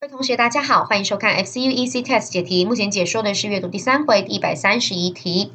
各位同学，大家好，欢迎收看 FCUEC Test 解题。目前解说的是阅读第三回第一百三十一题。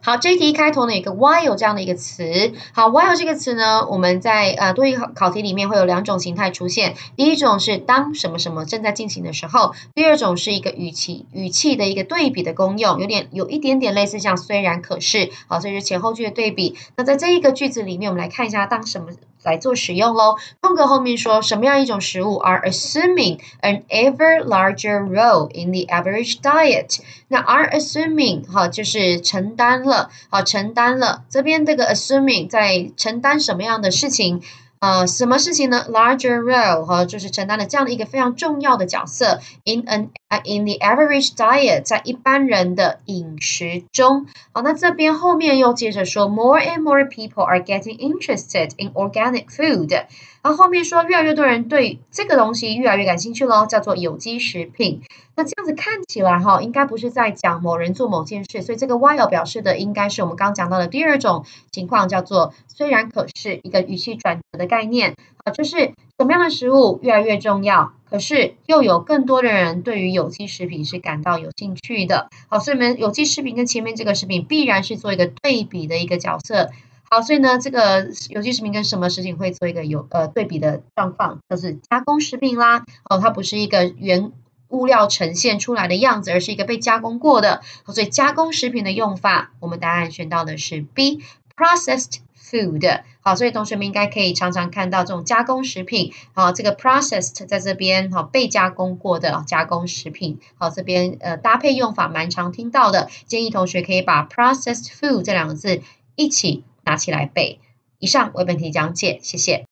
好，这一题开头呢有个 while 这样的一个词。好，while 这个词呢，我们在呃多义考考题里面会有两种形态出现。第一种是当什么什么正在进行的时候，第二种是一个语气语气的一个对比的功用，有点有一点点类似像虽然可是。好，所以是前后句的对比。那在这一个句子里面，我们来看一下当什么。来做使用喽。空格后面说什么样一种食物 are assuming an ever larger role in the average diet？那 are assuming 哈就是承担了，好承担了。这边这个 assuming 在承担什么样的事情？呃，什么事情呢？Larger role 哈，就是承担了这样的一个非常重要的角色。In an in the average diet，在一般人的饮食中。好，那这边后面又接着说，More and more people are getting interested in organic food。然后后面说，越来越多人对这个东西越来越感兴趣喽，叫做有机食品。那这样子看起来哈，应该不是在讲某人做某件事，所以这个 while 表示的应该是我们刚刚讲到的第二种情况，叫做虽然可是一个语气转折的概念啊，就是什么样的食物越来越重要，可是又有更多的人对于有机食品是感到有兴趣的。好，所以我们有机食品跟前面这个食品必然是做一个对比的一个角色。好，所以呢，这个有机食品跟什么食品会做一个有呃对比的状况，就是加工食品啦。哦，它不是一个原。物料呈现出来的样子，而是一个被加工过的，所以加工食品的用法，我们答案选到的是 B Processed food。好，所以同学们应该可以常常看到这种加工食品。好，这个 processed 在这边，好被加工过的加工食品。好，这边呃搭配用法蛮常听到的，建议同学可以把 processed food 这两个字一起拿起来背。以上为本题讲解，谢谢。